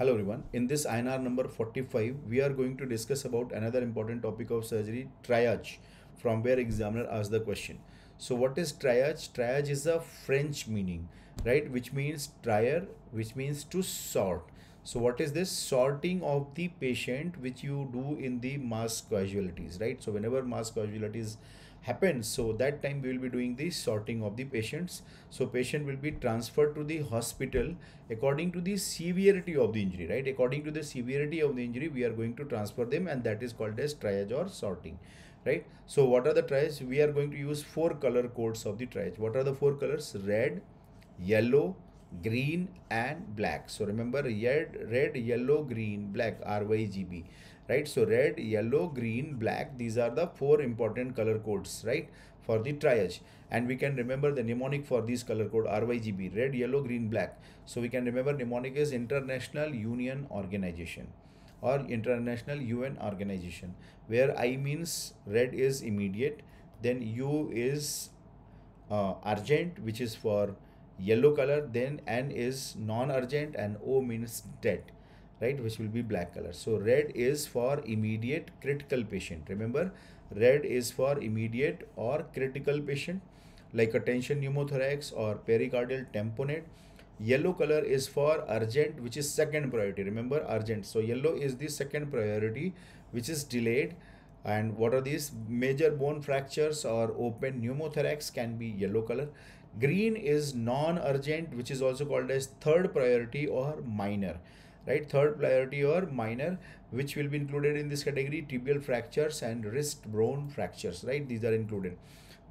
Hello everyone. In this INR number 45, we are going to discuss about another important topic of surgery, triage, from where examiner asks the question. So what is triage? Triage is a French meaning, right? Which means trier, which means to sort. So what is this? Sorting of the patient which you do in the mass casualties, right? So whenever mass casualties happens so that time we will be doing the sorting of the patients. So patient will be transferred to the hospital according to the severity of the injury right? According to the severity of the injury we are going to transfer them and that is called as triage or sorting right? So what are the triage? We are going to use four color codes of the triage. What are the four colors? Red yellow green and black. So remember red red yellow green black rygb right? So red yellow green black these are the four important color codes right for the triage. And we can remember the mnemonic for these color code rygb red yellow green black. So we can remember mnemonic is international union organization or international un organization where i means red is immediate then u is uh, urgent which is for yellow color then n is non-urgent and o means dead right which will be black color. So red is for immediate critical patient. Remember red is for immediate or critical patient like a tension pneumothorax or pericardial tamponade. Yellow color is for urgent which is second priority. Remember urgent. So yellow is the second priority which is delayed. And what are these? Major bone fractures or open pneumothorax can be yellow color. Green is non-urgent which is also called as third priority or minor right? Third priority or minor which will be included in this category tibial fractures and wrist bone fractures right? These are included.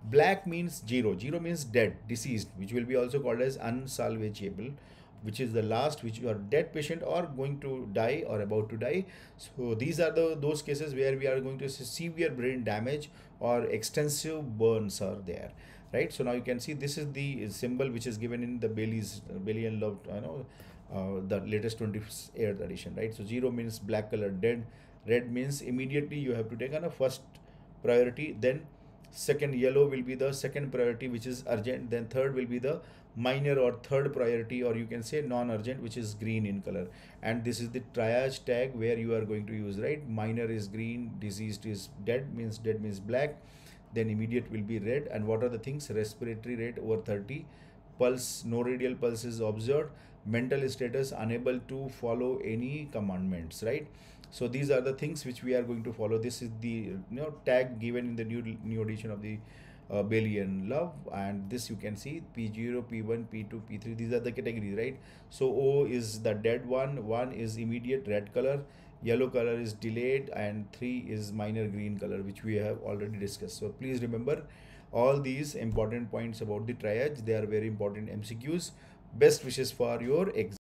Black means zero. Zero means dead deceased which will be also called as unsalvageable which is the last which you are dead patient or going to die or about to die. So these are the those cases where we are going to see severe brain damage or extensive burns are there right? So now you can see this is the symbol which is given in the bailey's bailey and love you know uh, the latest 28th edition right? So zero means black color dead red means immediately you have to take on a first priority then second yellow will be the second priority which is urgent then third will be the minor or third priority or you can say non-urgent which is green in color. And this is the triage tag where you are going to use right? Minor is green diseased is dead means dead means black then immediate will be red. And what are the things? Respiratory rate over 30 pulse no radial pulse is observed. Mental status unable to follow any commandments right? So these are the things which we are going to follow. This is the you know tag given in the new new edition of the uh, Bailey Love. And this you can see P0 P1 P2 P3 these are the categories right? So O is the dead one one is immediate red color yellow color is delayed and 3 is minor green color which we have already discussed. So please remember all these important points about the triage they are very important mcqs best wishes for your exam